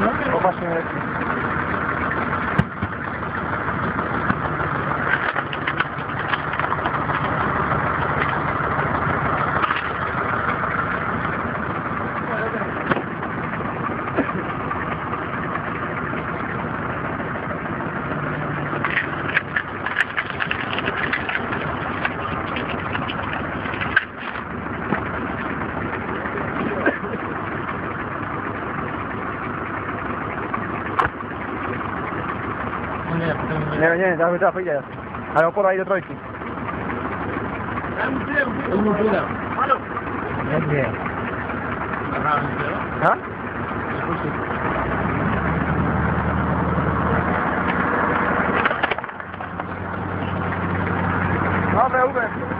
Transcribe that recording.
No właśnie... Thank Nie, nie, cały czas idzie. Ale opora i do trójki. Nie, nie. Dobra, Uber.